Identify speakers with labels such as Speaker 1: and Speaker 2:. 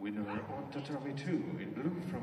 Speaker 1: Winner on Tatami 2 in blue from